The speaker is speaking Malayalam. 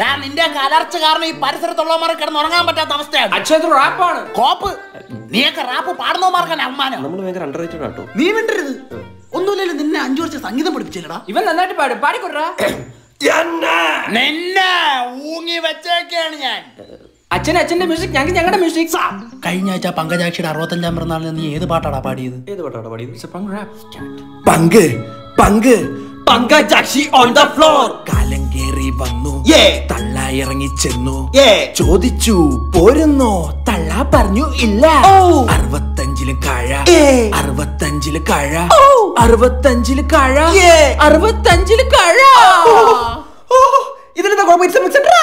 ഡാ നിന്റെ കലർച്ച കാരണം ഈ പരിസരത്തുള്ളവന്മാരെ കിടന്ന് ഉറങ്ങാൻ പറ്റാത്ത അവസ്ഥയാണ്. അക്ഷയ ഇത് റാപ്പാണ്. കോപ്പ് നീയൊക്കെ റാപ്പ് പാടുന്നവന്മാർക്കാണ് അമ്മാനം നമ്മൾ ഭയങ്കര അണ്ടർ റേറ്റഡ് ആട്ടോ. നീ വേണ്ടരുത് ഒന്നുമില്ലല്ലോ നിന്നെ അഞ്ചു വർഷം സംഗീതം പഠിപ്പിച്ചില്ലടാ. ഇവൻ നന്നായിട്ട് പാടും. പാടിക്കൊടുറാ നിന്നെ ഊങ്ങി വെച്ചേക്കാണ് ഞാൻ. അച്ഛൻ അച്ഛന്റെ മ്യൂസിക് ഞങ്ങൾക്ക് ഞങ്ങളുടെ മ്യൂസിക് കഴിഞ്ഞ ആഴ്ച പങ്കജാക്ഷിയുടെ അറുപത്തഞ്ചാം പിറന്നാളിൽ നീ ഏത് പാട്ടാടാ പാടിയത്? ഏത് പാട്ടാണ് പാടിയത്? പങ്ക് പങ്ക് പങ്കജാക്ഷി ഓൺ ദ ഫ്ലോർ കാലം കേറി വന്നു. ഇറങ്ങി ചെന്നു. ചോദിച്ചു പോരുന്നോ? തള്ള പറഞ്ഞു ഇല്ല. Oh. അറുപത്തഞ്ചിൽ കാഴ. അറുപത്തഞ്ചിൽ കാഴ. അറുപത്തഞ്ചിൽ കാഴ. അറുപത്തഞ്ചിൽ കാഴ. ഇതിലെന്താ കോമ്പറ്റീഷൻ?